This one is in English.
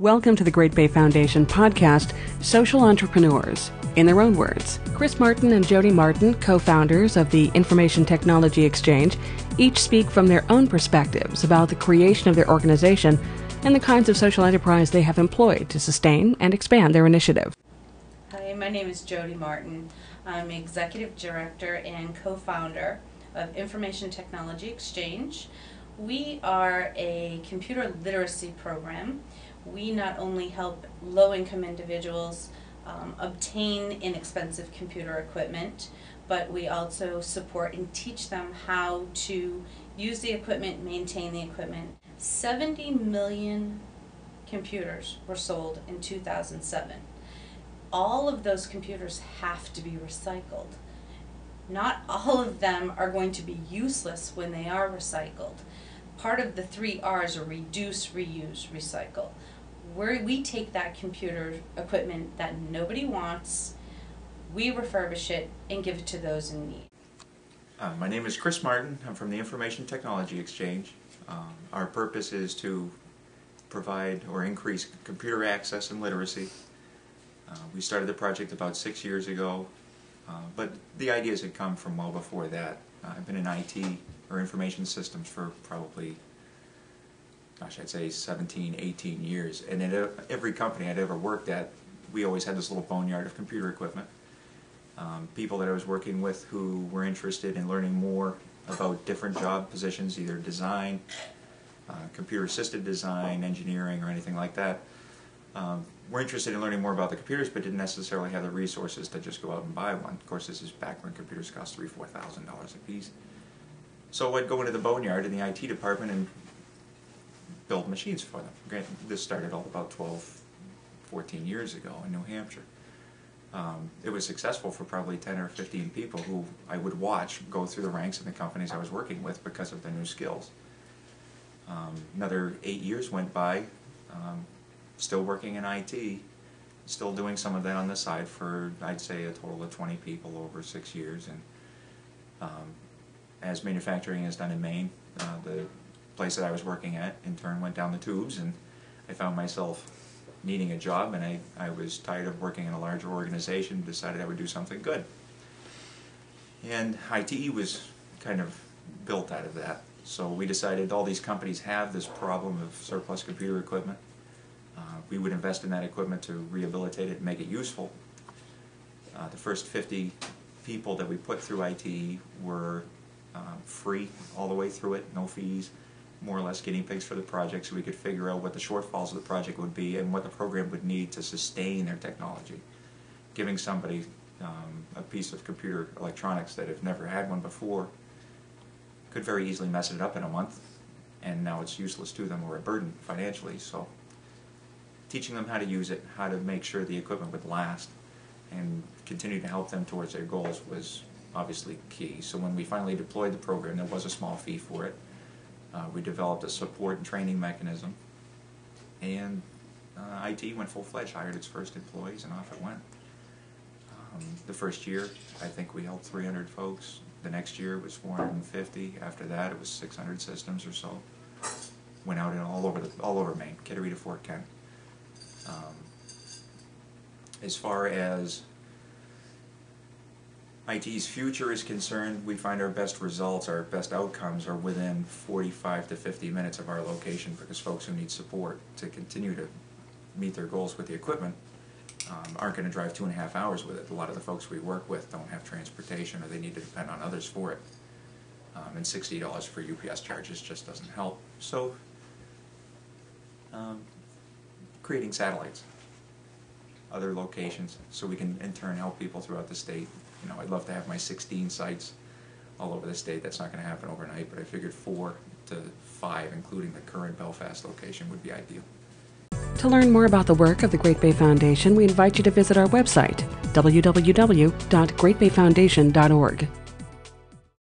Welcome to the Great Bay Foundation podcast, Social Entrepreneurs. In their own words, Chris Martin and Jodi Martin, co founders of the Information Technology Exchange, each speak from their own perspectives about the creation of their organization and the kinds of social enterprise they have employed to sustain and expand their initiative. Hi, my name is Jodi Martin. I'm Executive Director and co founder of Information Technology Exchange. We are a computer literacy program. We not only help low income individuals um, obtain inexpensive computer equipment, but we also support and teach them how to use the equipment, maintain the equipment. 70 million computers were sold in 2007. All of those computers have to be recycled. Not all of them are going to be useless when they are recycled. Part of the three R's are reduce, reuse, recycle. Where we take that computer equipment that nobody wants, we refurbish it and give it to those in need. Uh, my name is Chris Martin. I'm from the Information Technology Exchange. Um, our purpose is to provide or increase computer access and literacy. Uh, we started the project about six years ago, uh, but the ideas had come from well before that. Uh, I've been in IT or information systems for probably, gosh, I'd say 17, 18 years. And at every company I'd ever worked at, we always had this little boneyard of computer equipment um, people that I was working with who were interested in learning more about different job positions, either design, uh, computer assisted design, engineering, or anything like that. Um, were interested in learning more about the computers, but didn't necessarily have the resources to just go out and buy one. Of course, this is back when computers cost three, four thousand dollars a piece. So I'd go into the boneyard in the IT department and build machines for them. This started all about 12, 14 years ago in New Hampshire um, it was successful for probably 10 or 15 people who I would watch go through the ranks in the companies I was working with because of their new skills. Um, another eight years went by, um, still working in IT, still doing some of that on the side for, I'd say, a total of 20 people over six years. And um, as manufacturing is done in Maine, uh, the place that I was working at in turn went down the tubes and I found myself needing a job, and I, I was tired of working in a larger organization, decided I would do something good. And ITE was kind of built out of that. So we decided all these companies have this problem of surplus computer equipment. Uh, we would invest in that equipment to rehabilitate it and make it useful. Uh, the first 50 people that we put through ITE were uh, free all the way through it, no fees more or less guinea pigs for the project so we could figure out what the shortfalls of the project would be and what the program would need to sustain their technology. Giving somebody um, a piece of computer electronics that have never had one before could very easily mess it up in a month and now it's useless to them or a burden financially. So teaching them how to use it, how to make sure the equipment would last and continue to help them towards their goals was obviously key. So when we finally deployed the program, there was a small fee for it. Uh, we developed a support and training mechanism, and uh, ITE went full-fledged, hired its first employees, and off it went. Um, the first year, I think we helped 300 folks. The next year it was 450. After that, it was 600 systems or so. Went out in all over the, all over Maine, Kittery to Fort Kent. Um, as far as ITE's future is concerned, we find our best results, our best outcomes are within 45 to 50 minutes of our location because folks who need support to continue to meet their goals with the equipment um, aren't going to drive two and a half hours with it. A lot of the folks we work with don't have transportation or they need to depend on others for it. Um, and $60 for UPS charges just doesn't help. So, um, creating satellites, other locations, so we can in turn help people throughout the state you know, I'd love to have my 16 sites all over the state. That's not going to happen overnight, but I figured four to five, including the current Belfast location, would be ideal. To learn more about the work of the Great Bay Foundation, we invite you to visit our website, www.greatbayfoundation.org.